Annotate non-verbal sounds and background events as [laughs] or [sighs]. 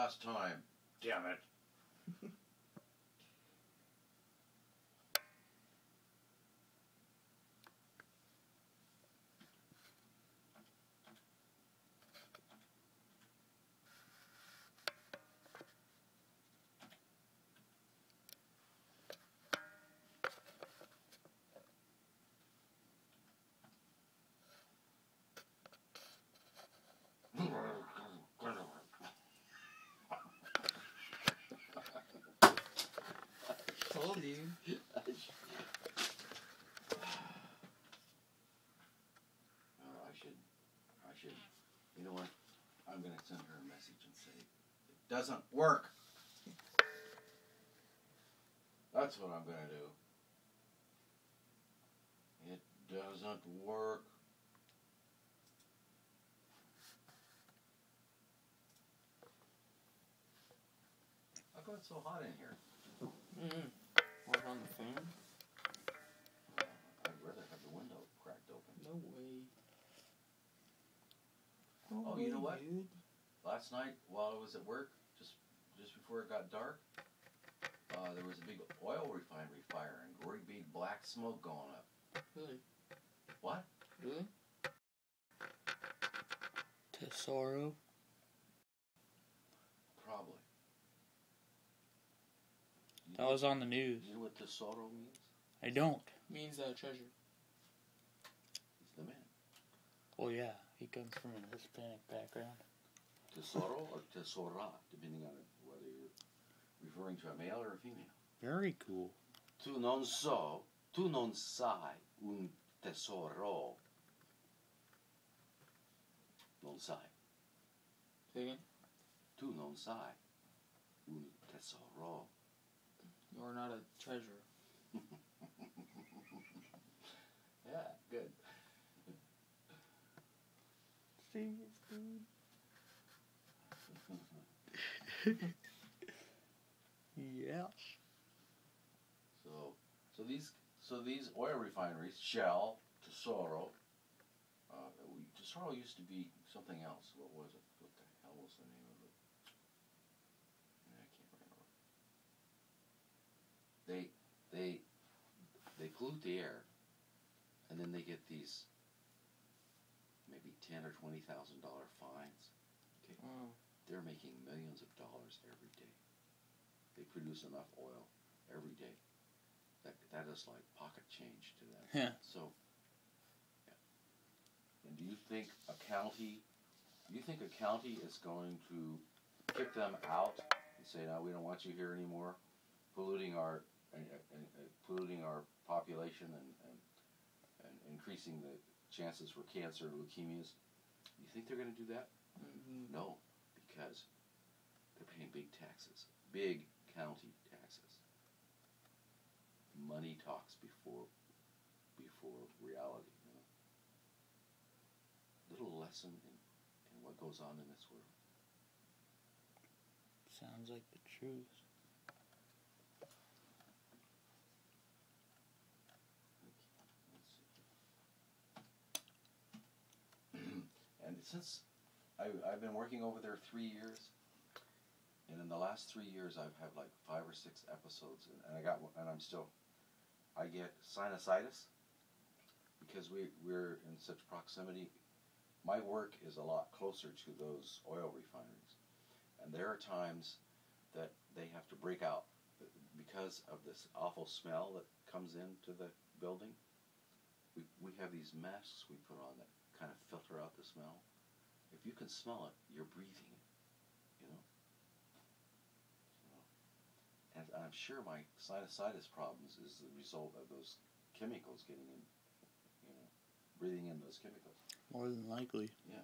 last time. Damn it. [laughs] Told you. [sighs] Oh, I should, I should, you know what? I'm gonna send her a message and say, it doesn't work. That's what I'm gonna do. It doesn't work. How come it's so hot in here? Mm. Work on the fan? Uh, I'd rather have the window cracked open. No way. Oh, you know way, what? Dude. Last night, while I was at work, just just before it got dark, uh, there was a big oil refinery fire and great big black smoke going up. Really? What? Really? Tesoro. Probably. You That know- was on the news. You know what tesoro means? I don't. It Means uh, treasure. It's the man. Well, yeah. He comes from a Hispanic background. Tesoro or tesora, depending on whether you're referring to a male or a female. Very cool. Tu non so, tu non sai un tesoro. Non sai. Say again? Tu non sai un tesoro. You're not a treasure. Yeah, good. Serious, dude. yeah. So, so these, so these oil refineries, Shell, Tesoro. Uh, Tesoro used to be something else. What was it? What the hell was the name of it? I can't remember. They, they, they pollute the air, and then they get these ten or twenty thousand dollar fines. Wow. They're making millions of dollars every day. They produce enough oil every day. That that is like pocket change to them. Yeah. So, yeah. And do you think a county? Do you think a county is going to kick them out and say, "No, we don't want you here anymore," polluting our and, and, and polluting our population and, and and increasing the chances for cancer and leukemias? You think they're going to do that? Mhm. No, because they're paying big taxes, big county taxes. Money talks before before reality. You know? Little lesson in, in what goes on in this world. Sounds like the truth. Since I, I've been working over there three years, and in the last three years I've had like five or six episodes, and, and I got and I'm still, I get sinusitis because we we're in such proximity. My work is a lot closer to those oil refineries, and there are times that they have to break out because of this awful smell that comes into the building. We we have these masks we put on that kind of filter out the smell. If you can smell it, you're breathing it, you know. So, and I'm sure my sinusitis problems is the result of those chemicals getting in, you know, breathing in those chemicals. More than likely. Yeah.